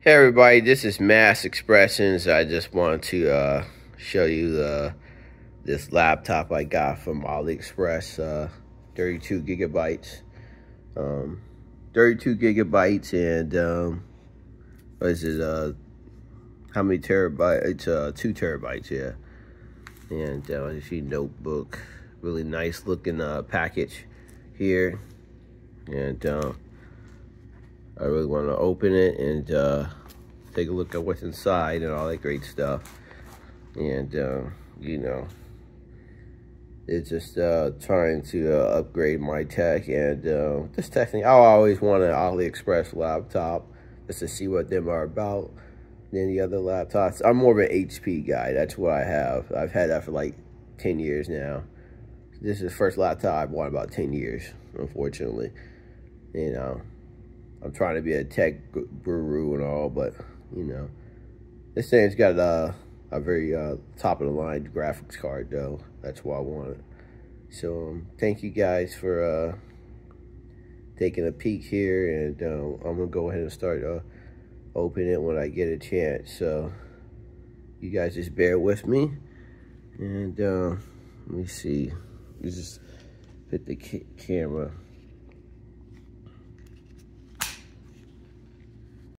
Hey everybody, this is Mass Expressions. I just wanted to uh, show you the this laptop I got from AliExpress, uh, 32 gigabytes. Um, 32 gigabytes and um, what is it? Uh, how many terabytes? It's uh, two terabytes, yeah. And uh, see notebook, really nice looking uh, package here. And uh, I really want to open it and uh, take a look at what's inside and all that great stuff. And, uh, you know, it's just uh, trying to uh, upgrade my tech and uh, just testing. I always want an AliExpress laptop just to see what them are about than the other laptops. I'm more of an HP guy. That's what I have. I've had that for like 10 years now. This is the first laptop I've bought about 10 years, unfortunately. You know, I'm trying to be a tech guru and all, but you know, this thing's got a, a very uh, top of the line graphics card though. That's what I wanted. So um, thank you guys for uh, taking a peek here, and uh, I'm gonna go ahead and start uh, opening it when I get a chance. So you guys just bear with me, and uh, let me see. Let's just put the ca camera